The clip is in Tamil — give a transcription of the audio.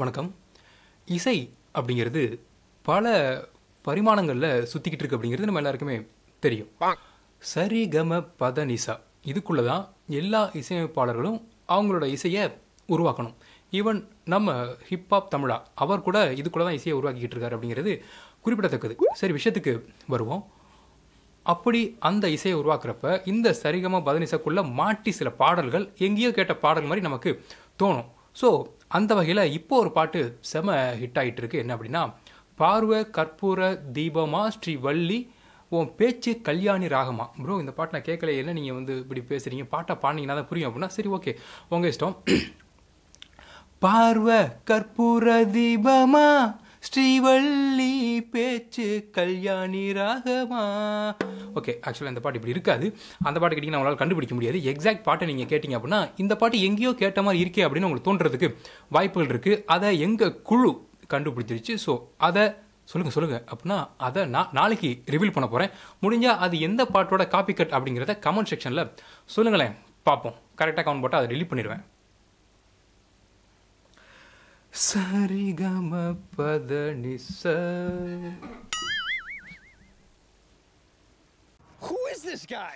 வணக்கம். இசை அப்படிங்கிறது பல பரிமாணங்களில் சுற்றிக்கிட்டு இருக்கு அப்படிங்கிறது நம்ம எல்லாருக்குமே தெரியும். சரி கம பத நிசா இதுக்குள்ளே தான் எல்லா இசையமைப்பாளர்களும் அவங்களோட இசையை உருவாக்கணும். ஈவன் நம்ம ஹிப்ஹாப் தமிழா அவர் கூட இதுக்குள்ளே தான் இசையை உருவாக்கிக்கிட்டு இருக்காரு அப்படிங்கிறது குறிப்பிடத்தக்கது. சரி விஷயத்துக்கு வருவோம். அப்படி அந்த இசையை உருவாக்குறப்ப இந்த சரிகம பதனிசக்குள்ள மாட்டி சில பாடல்கள் எங்கேயோ கேட்ட பாடல் மாதிரி நமக்கு தோணும். ஸோ அந்த வகையில் இப்போ ஒரு பாட்டு செம ஹிட் ஆகிட்டு இருக்கு என்ன அப்படின்னா பார்வை கற்பூர தீபமா ஸ்ரீ வள்ளி உன் பேச்சு கல்யாணி ராகமா. ப்ரோ இந்த பாட்டு நான் கேட்கல என்ன நீங்கள் வந்து இப்படி பேசுகிறீங்க பாட்டை பாடினீங்கன்னா தான் புரியும் அப்படின்னா சரி ஓகே உங்கள் இஷ்டம். பார்வை கற்பூர தீபமா ஸ்ரீவள்ளி பேச்சு கல்யாணி ராகமா ஓகே ஆக்சுவலாக இந்த பாட்டு இப்படி இருக்காது. அந்த பாட்டு கேட்டிங்கன்னா நம்மளால் கண்டுபிடிக்க முடியாது. எக்ஸாக்ட் பாட்டை நீங்கள் கேட்டிங்க அப்படின்னா இந்த பாட்டு எங்கேயோ கேட்ட மாதிரி இருக்கே அப்படின்னு உங்களுக்கு தோன்றதுக்கு வாய்ப்புகள் இருக்குது அதை எங்கள் குழு கண்டுபிடிச்சிருச்சு? ஸோ அதை சொல்லுங்கள் சொல்லுங்கள் அப்படின்னா அதை நான் நாளைக்கு ரிவீல் பண்ண போகிறேன் முடிஞ்சால் அது எந்த பாட்டோட காப்பி கட் அப்படிங்கிறத கமெண்ட் செக்ஷனில் சொல்லுங்களேன். பார்ப்போம். கரெக்டாக கமெண்ட் போட்டால் அதை டெலிட் பண்ணிடுவேன். சரிகம பதனிச Who is this guy?